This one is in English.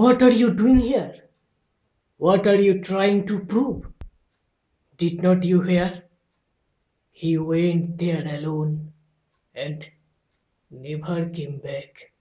What are you doing here? What are you trying to prove? Did not you hear? He went there alone and never came back.